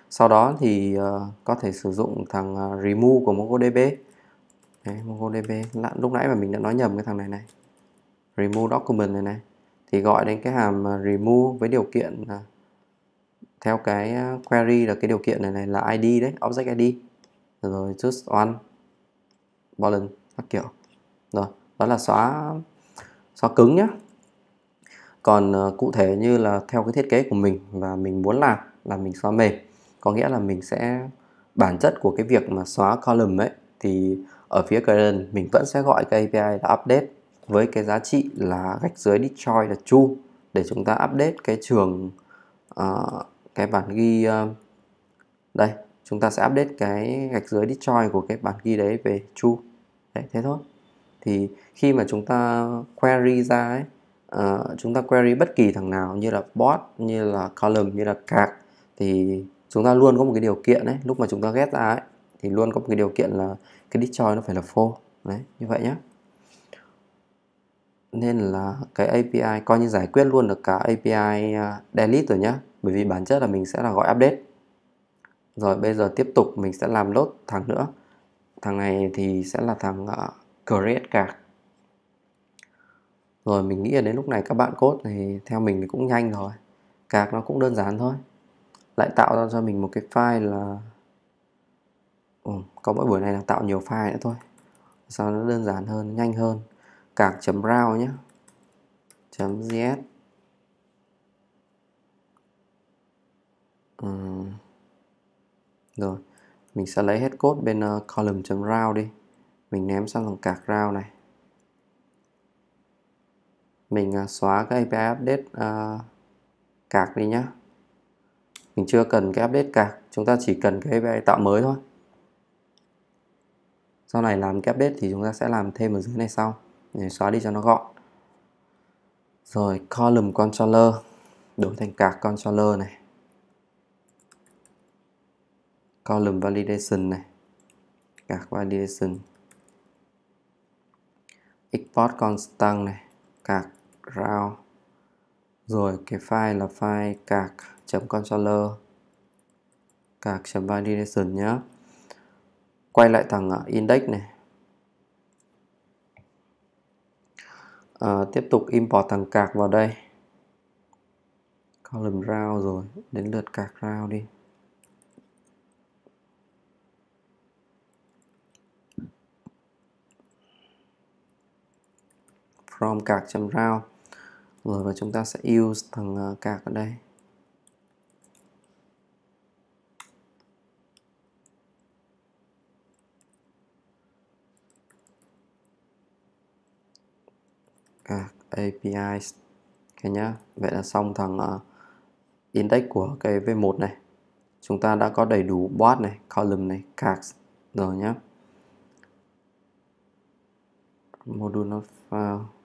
Sau đó thì uh, có thể sử dụng thằng uh, remove của MongoDB. Đấy, MongoDB lúc nãy mà mình đã nói nhầm cái thằng này này. Remove document này này. Thì gọi đến cái hàm uh, remove với điều kiện uh, theo cái query là cái điều kiện này này là ID đấy object ID rồi just one boolean các kiểu. Rồi đó là xóa xóa cứng nhé còn ờ, cụ thể như là theo cái thiết kế của mình và mình muốn làm là mình xóa mềm có nghĩa là mình sẽ bản chất của cái việc mà xóa column ấy thì ở phía current mình vẫn sẽ gọi cái API là update với cái giá trị là gạch dưới destroy là true để chúng ta update cái trường uh, cái bản ghi uh, đây chúng ta sẽ update cái gạch dưới destroy của cái bản ghi đấy về true. Đấy thế thôi. Thì khi mà chúng ta query ra ấy uh, chúng ta query bất kỳ thằng nào như là bot như là column như là card thì chúng ta luôn có một cái điều kiện đấy lúc mà chúng ta ghét ra ấy thì luôn có một cái điều kiện là cái destroy nó phải là full đấy như vậy nhé nên là cái API coi như giải quyết luôn được cả API à, delete rồi nhá. Bởi vì bản chất là mình sẽ là gọi update. Rồi bây giờ tiếp tục mình sẽ làm load thằng nữa. Thằng này thì sẽ là thằng uh, create card rồi mình nghĩ là đến lúc này các bạn code thì theo mình thì cũng nhanh rồi cạc nó cũng đơn giản thôi. Lại tạo ra cho mình một cái file là ừ, có mỗi buổi này là tạo nhiều file nữa thôi. Sao nó đơn giản hơn nhanh hơn. Cạc chấm rao nhé chấm gs ừ. rồi mình sẽ lấy hết code bên uh, column chấm rao đi. Mình ném sang thằng cạc rao này mình à, xóa cái API update uh, cạc đi nhé mình chưa cần cái update cạc chúng ta chỉ cần cái API tạo mới thôi. Sau này làm cái update thì chúng ta sẽ làm thêm ở dưới này sau để xóa đi cho nó gọn. Rồi column controller đổi thành cạc controller này. Column validation này cạc validation. Export constant này cạc round rồi cái file là file cạc controller. Cạc validation nhé quay lại thằng à, index này. À, tiếp tục import thằng cạc vào đây. Column round rồi đến lượt cạc round đi. From cạc chấm round rồi và chúng ta sẽ use thằng à, cạc ở đây. À, API okay nhá. Vậy là xong thằng uh, index của cái V1 này. Chúng ta đã có đầy đủ bot này column này cards rồi nhá. Module not file.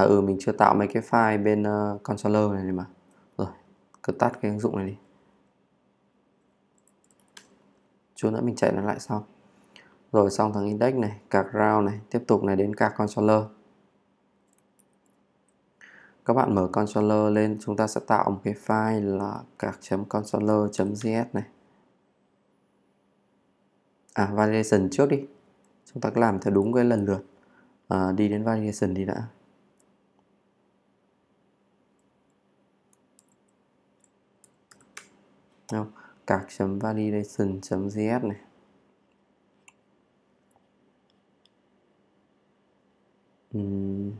À ừ mình chưa tạo mấy cái file bên uh, controller này mà. Rồi cứ tắt cái ứng dụng này đi. Chút nữa mình chạy nó lại sau. Rồi xong thằng index này cạc round này tiếp tục này đến cạc controller. Các bạn mở controller lên chúng ta sẽ tạo một cái file là cạc.controller.js này. À validation trước đi. Chúng ta làm theo đúng cái lần lượt. À, đi đến validation đi đã. Không cạc.validation.js này. Uhm.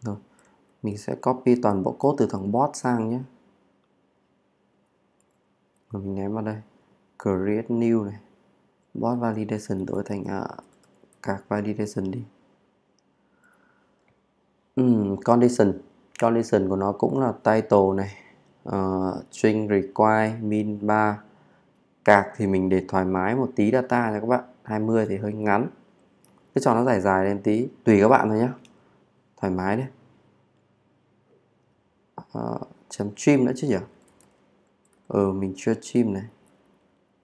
rồi mình sẽ copy toàn bộ code từ thằng bot sang nhé. Rồi mình ném vào đây. Create new này. Bot validation đổi thành à, cạc validation đi. Uhm, condition. Condition của nó cũng là title này. Ờ, uh, string require min 3 cạc thì mình để thoải mái một tí data cho các bạn. 20 thì hơi ngắn. Cứ cho nó dài dài lên tí tùy các bạn thôi nhé thoải mái đấy. Uh, chấm stream nữa chứ nhỉ? Ừ mình chưa stream này.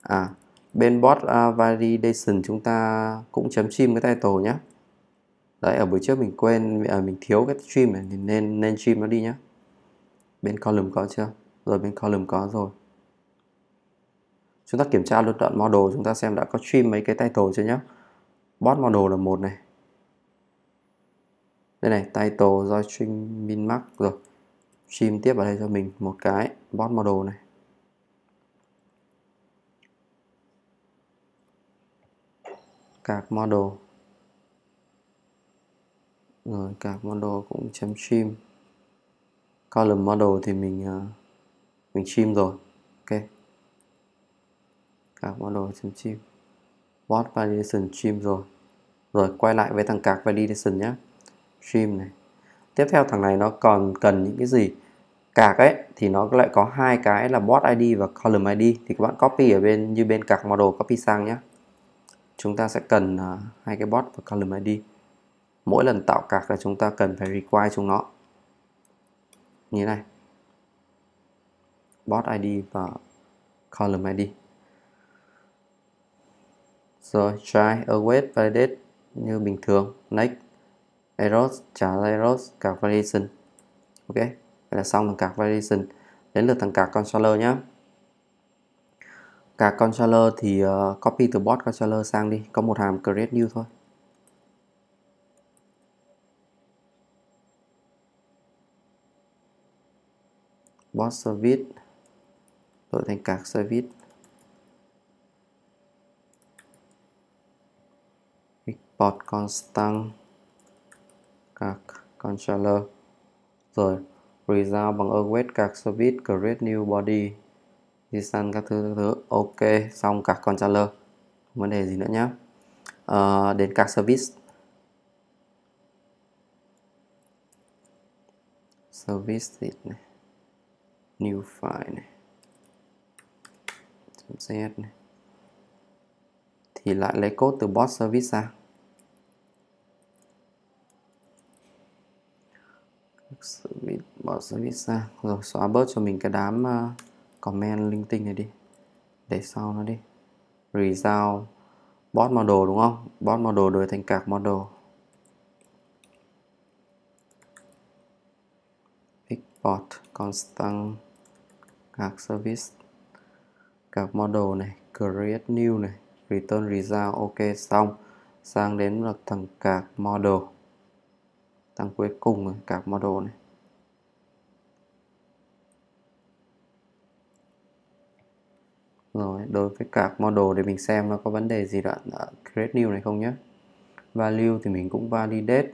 À bên bot uh, validation chúng ta cũng chấm stream cái title nhé đấy ở buổi trước mình quên à, mình thiếu cái stream này nên nên stream nó đi nhé bên column có chưa? Rồi, bên column có rồi. Chúng ta kiểm tra luôn đoạn model, chúng ta xem đã có trim mấy cái title chưa nhé bot model là một này. Đây này, title do string, min max rồi, trim tiếp vào đây cho mình một cái, bot model này. Cạc model. Rồi, cạc model cũng chấm trim column model thì mình uh, mình trim rồi. Ok. Các model chấm trim bot validation trim rồi. Rồi quay lại với thằng cạc validation nhé trim này. Tiếp theo thằng này nó còn cần những cái gì? Cạc ấy thì nó lại có hai cái là bot id và column id thì các bạn copy ở bên như bên cạc model copy sang nhé chúng ta sẽ cần uh, hai cái bot và column id mỗi lần tạo cạc là chúng ta cần phải require chúng nó như này bot ID và column ID rồi try await validate như bình thường. Next errors trả ra errors card validation. Ok vậy là xong thằng card validation. Đến lượt thằng card controller nhé card controller thì uh, copy từ bot controller sang đi. Có một hàm create new thôi. Bot service đổi thành card service. Export constant các controller. Rồi result bằng await các service create new body. Distance các thứ các thứ. Ok xong các controller. Vấn đề gì nữa nhé à, ờ, đến các service. Service này? New file này .z này. Thì lại lấy code từ bot service ra. Service bot service ra. Rồi xóa bớt cho mình cái đám uh, comment linh tinh này đi. Để sau nó đi. Result bot model đúng không? Bot model đổi thành cạc model. Export constant các service các model này create new này return result ok xong. Sang đến là thằng các model. Thằng cuối cùng này, các model này. Rồi đối với các model để mình xem nó có vấn đề gì đoạn create new này không nhé value thì mình cũng validate.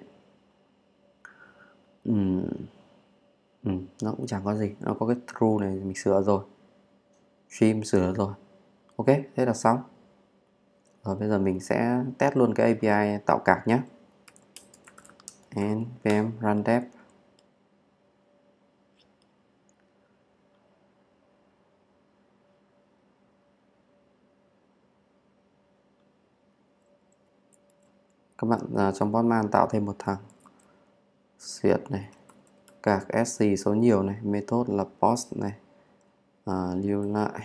Uhm. Ừ, nó cũng chẳng có gì. Nó có cái true này mình sửa rồi. Stream sửa rồi. Ok thế là xong. Rồi bây giờ mình sẽ test luôn cái API tạo cạc nhé npm run dev. Các bạn uh, trong botman tạo thêm một thằng. Xuyệt này các sc số nhiều này method là post này à, lưu lại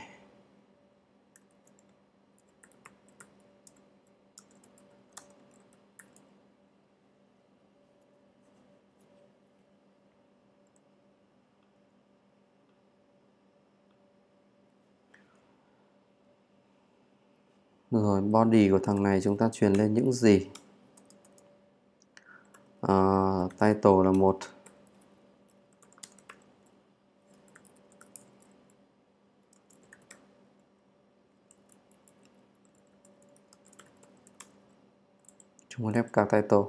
Rồi body của thằng này chúng ta truyền lên những gì? À, title là một chúng ta ép card title.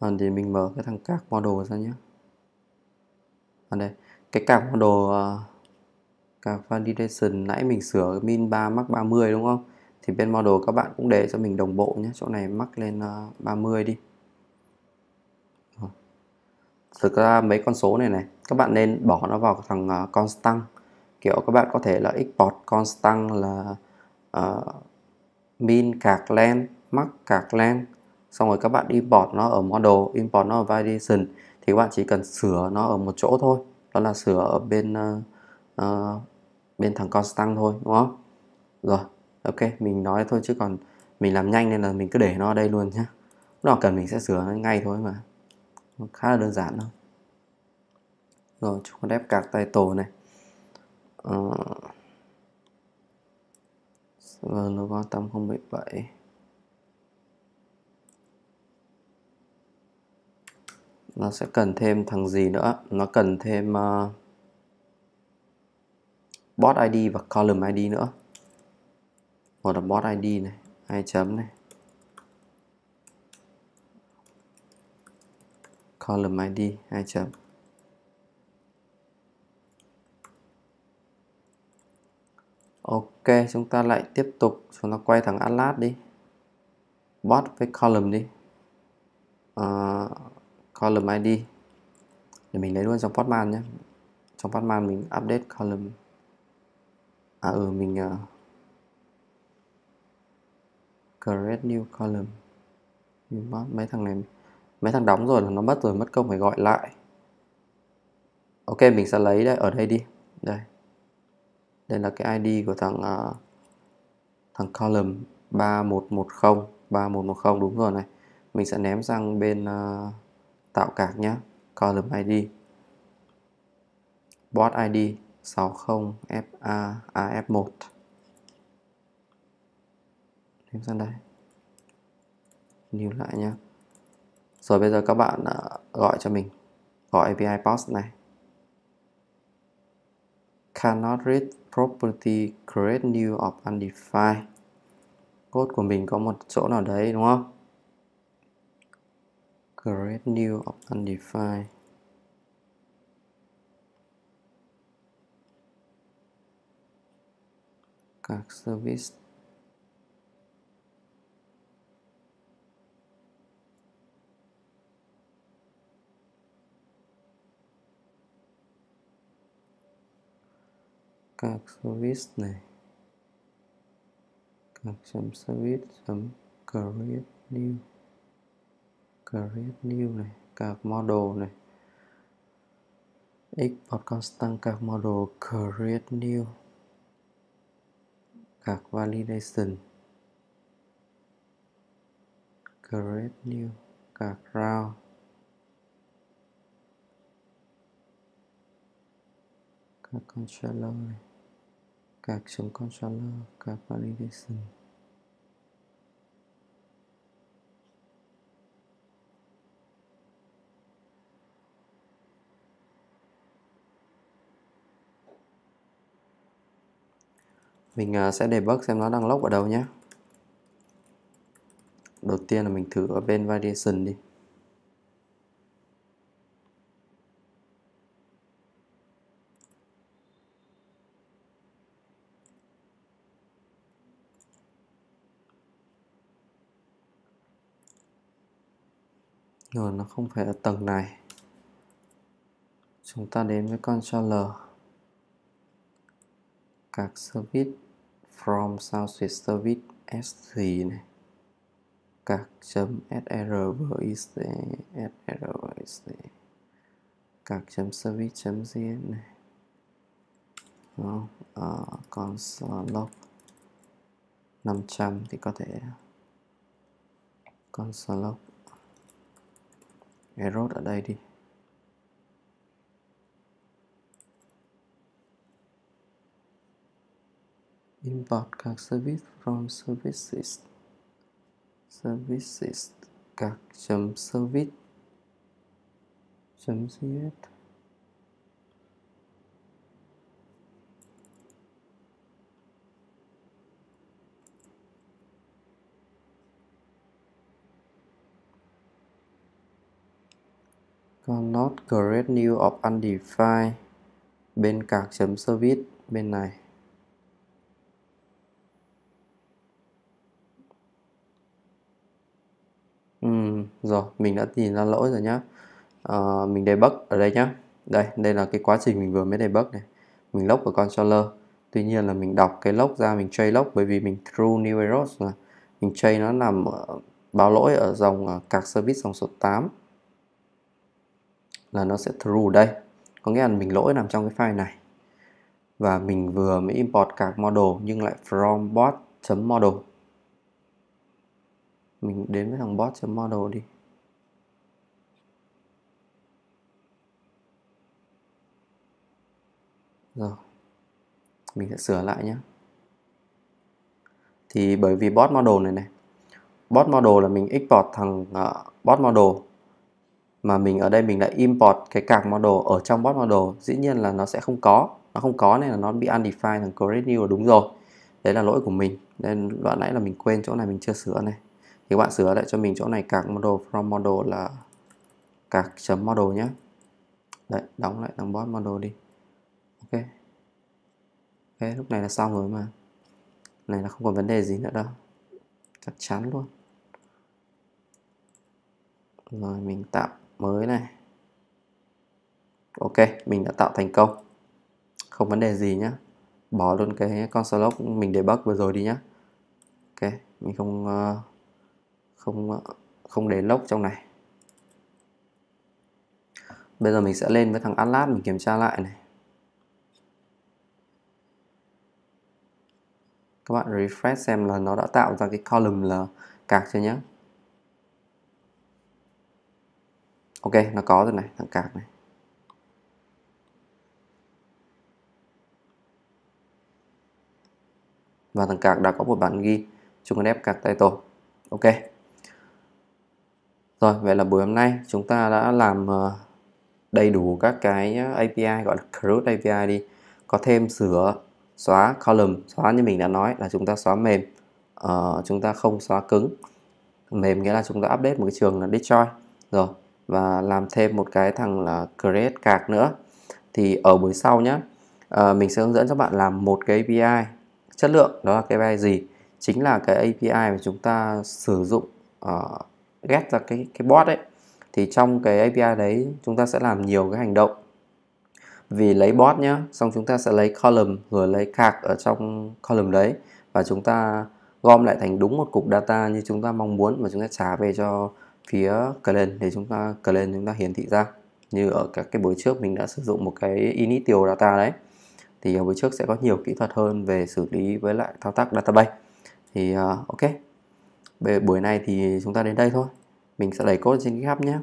À, thì mình mở cái thằng card model ra nhé. Ở đây. Cái card model uh, các validation nãy mình sửa min 3 max 30 đúng không? Thì bên model các bạn cũng để cho mình đồng bộ nhé. Chỗ này mắc lên ờ, uh, 30 đi. Thực ra mấy con số này này các bạn nên bỏ nó vào thằng uh, constant. Kiểu các bạn có thể là export constant là uh, min cạc len max cạc len xong rồi các bạn import nó ở model import nó ở validation thì các bạn chỉ cần sửa nó ở một chỗ thôi. Đó là sửa ở bên uh, uh, bên thằng constant thôi đúng không? Rồi ok mình nói thôi chứ còn mình làm nhanh nên là mình cứ để nó ở đây luôn nhé lúc nào cần mình sẽ sửa nó ngay thôi mà. Khá là đơn giản thôi. Rồi chúng ta đép cạc title này. Uh, logo 807 nó sẽ cần thêm thằng gì nữa? Nó cần thêm ờ, uh, bot ID và column ID nữa. Một là bot ID này hai chấm này. Column ID hai chấm. Ok, chúng ta lại tiếp tục. Chúng ta quay thằng Atlas đi. Bot với column đi. Uh, column ID để mình lấy luôn trong Postman nhé. Trong Postman mình update column. À ừ mình uh, create new column. Mấy thằng này mấy thằng đóng rồi là nó mất rồi mất công phải gọi lại. Ok mình sẽ lấy đây ở đây đi. Đây. Đây là cái ID của thằng uh, thằng column 3110 3110 đúng rồi này. Mình sẽ ném sang bên uh, tạo cạc nhé column ID bot ID 60FA AF1 thêm sang đây. New lại nhé rồi bây giờ các bạn à, gọi cho mình. Gọi API post này. Cannot read property, create new of undefined. Code của mình có một chỗ nào đấy, đúng không? Create new of undefined các service. Các service này. Các chấm service chấm create new create new này các model này. Export constant các model create new. Các validation. Create new các round các controller này. Các chống controller các validation. Mình à, sẽ debug xem nó đang lốc ở đâu nhé đầu tiên là mình thử ở bên variation đi. Rồi nó không phải ở tầng này. Chúng ta đến với controller các service from Southwest Service S3 này. Các chấm srvic srvic các chấm service chấm gn này. Đó, ở console log 500 thì có thể con log error ở đây đi. Import các service from services. Services. Các chấm service. Chấm cs còn not create new of undefined. Bên các chấm service, bên này Ừ, rồi mình đã nhìn ra lỗi rồi nhá. À, mình debug ở đây nhá. Đây đây là cái quá trình mình vừa mới debug này. Mình log vào controller tuy nhiên là mình đọc cái lốc ra mình trace lốc bởi vì mình true new errors mà. Mình trace nó nằm ở, báo lỗi ở dòng ờ, uh, các service dòng số 8 là nó sẽ true đây. Có nghĩa là mình lỗi nằm trong cái file này. Và mình vừa mới import các model nhưng lại from bot.model mình đến với thằng bot.model đi. Rồi. Mình sẽ sửa lại nhé thì bởi vì bot model này này bot model là mình export thằng uh, bot model mà mình ở đây mình đã import cái card model ở trong bot model dĩ nhiên là nó sẽ không có nó không có nên là nó bị undefined thằng create new là đúng rồi. Đấy là lỗi của mình nên đoạn nãy là mình quên chỗ này mình chưa sửa này. Thì các bạn sửa lại cho mình chỗ này card model from model là card chấm model nhé đấy đóng lại thằng bot model đi ok. Ok, lúc này là xong rồi mà. Này là không còn vấn đề gì nữa đâu. Chắc chắn luôn. Rồi, mình tạo mới này. Ok, mình đã tạo thành công. Không vấn đề gì nhá. Bỏ luôn cái console log mình debug vừa rồi đi nhá. Ok, mình không ờ, không ờ, không để log trong này. Bây giờ mình sẽ lên với thằng Atlas, mình kiểm tra lại này. Các bạn refresh xem là nó đã tạo ra cái column là cạc chưa nhé ok, nó có rồi này, thằng cạc này. Và thằng cạc đã có một bản ghi chúng ta ép cạc title. Ok. Rồi, vậy là buổi hôm nay chúng ta đã làm ờ, đầy đủ các cái ờ, API gọi là CRUD API đi. Có thêm sửa xóa column xóa như mình đã nói là chúng ta xóa mềm. Uh, chúng ta không xóa cứng. Mềm nghĩa là chúng ta update một cái trường là destroy. Rồi và làm thêm một cái thằng là create card nữa. Thì ở buổi sau nhé uh, ờ, mình sẽ hướng dẫn cho bạn làm một cái API chất lượng. Đó là cái API gì? Chính là cái API mà chúng ta sử dụng uh, get ra cái cái bot ấy. Thì trong cái API đấy chúng ta sẽ làm nhiều cái hành động vì lấy bot nhá xong chúng ta sẽ lấy column rồi lấy card ở trong column đấy và chúng ta gom lại thành đúng một cục data như chúng ta mong muốn và chúng ta trả về cho phía client để chúng ta client chúng ta hiển thị ra. Như ở các cái buổi trước mình đã sử dụng một cái initial data đấy. Thì ở buổi trước sẽ có nhiều kỹ thuật hơn về xử lý với lại thao tác database. Thì uh, ok. Buổi này thì chúng ta đến đây thôi. Mình sẽ đẩy code trên GitHub nhé.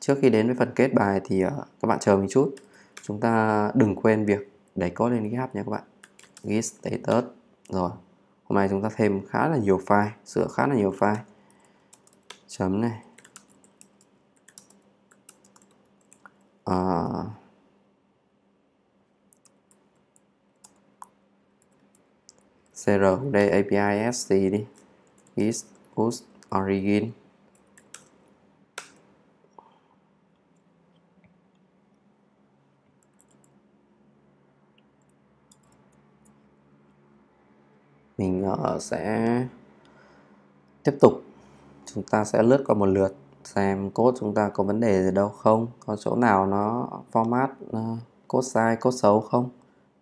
Trước khi đến với phần kết bài thì uh, các bạn chờ mình chút chúng ta đừng quên việc đẩy code lên GitHub nhé các bạn. Git status. Rồi hôm nay chúng ta thêm khá là nhiều file sửa khá là nhiều file. Chấm này. À, crd api sc đi. Git push origin. Mình ờ, sẽ tiếp tục. Chúng ta sẽ lướt qua một lượt xem code chúng ta có vấn đề gì đâu không? Có chỗ nào nó format ờ, code sai, code xấu không?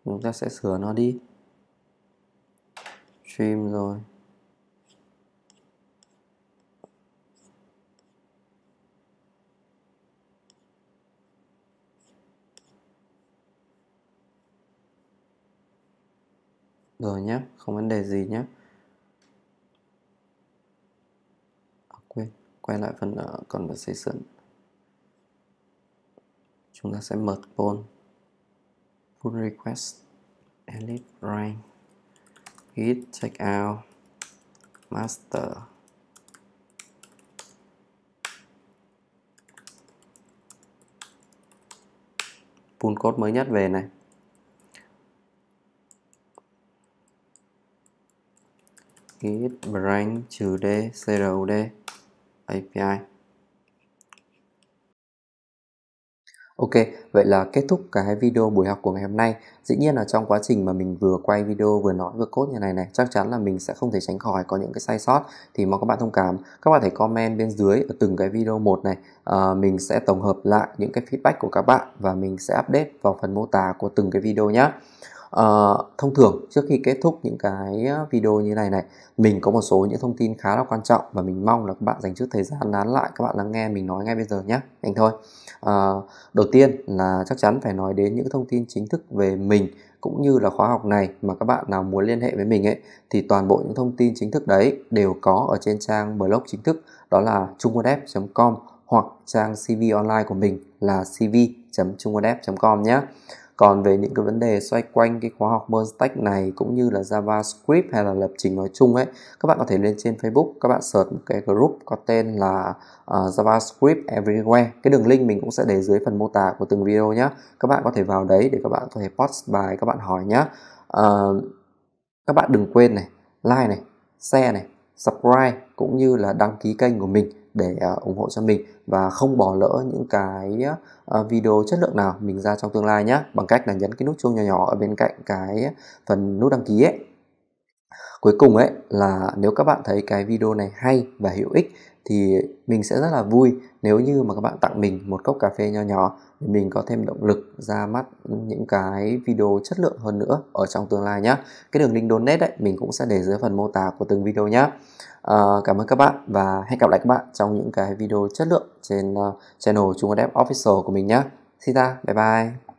Chúng ta sẽ sửa nó đi. Stream rồi. Rồi nhé không vấn đề gì nhé à, quên quay lại phần ờ, uh, conversation chúng ta sẽ mở poll. Pull request elite rank git checkout master. Pull code mới nhất về này. Git branch trừ d crud API Ok, vậy là kết thúc cái video buổi học của ngày hôm nay. Dĩ nhiên là trong quá trình mà mình vừa quay video vừa nói vừa code như này này, chắc chắn là mình sẽ không thể tránh khỏi có những cái sai sót thì mong các bạn thông cảm. Các bạn thể comment bên dưới ở từng cái video một này, à, mình sẽ tổng hợp lại những cái feedback của các bạn và mình sẽ update vào phần mô tả của từng cái video nhé. Uh, thông thường trước khi kết thúc những cái ờ, video như này này mình có một số những thông tin khá là quan trọng và mình mong là các bạn dành chút thời gian nán lại các bạn lắng nghe mình nói ngay bây giờ nhé anh thôi. Uh, đầu tiên là chắc chắn phải nói đến những thông tin chính thức về mình cũng như là khóa học này mà các bạn nào muốn liên hệ với mình ấy thì toàn bộ những thông tin chính thức đấy đều có ở trên trang blog chính thức đó là chungwondev.com hoặc trang CV online của mình là cv.chungwondev.com nhé còn về những cái vấn đề xoay quanh cái khóa học Merstack này cũng như là JavaScript hay là lập trình nói chung ấy các bạn có thể lên trên Facebook các bạn search một cái group có tên là uh, JavaScript Everywhere. Cái đường link mình cũng sẽ để dưới phần mô tả của từng video nhé các bạn có thể vào đấy để các bạn có thể post bài các bạn hỏi nhé uh, ờ, các bạn đừng quên này like này share này subscribe cũng như là đăng ký kênh của mình để uh, ủng hộ cho mình và không bỏ lỡ những cái uh, video chất lượng nào mình ra trong tương lai nhé bằng cách là nhấn cái nút chuông nhỏ nhỏ ở bên cạnh cái phần nút đăng ký ấy. Cuối cùng ấy là nếu các bạn thấy cái video này hay và hữu ích thì mình sẽ rất là vui nếu như mà các bạn tặng mình một cốc cà phê nho nhỏ để mình có thêm động lực ra mắt những cái video chất lượng hơn nữa ở trong tương lai nhé cái đường link donate ấy mình cũng sẽ để dưới phần mô tả của từng video nhé uh, cảm ơn các bạn và hẹn gặp lại các bạn trong những cái video chất lượng trên uh, channel Trung Adep Official của mình nhé xin chào bye bye.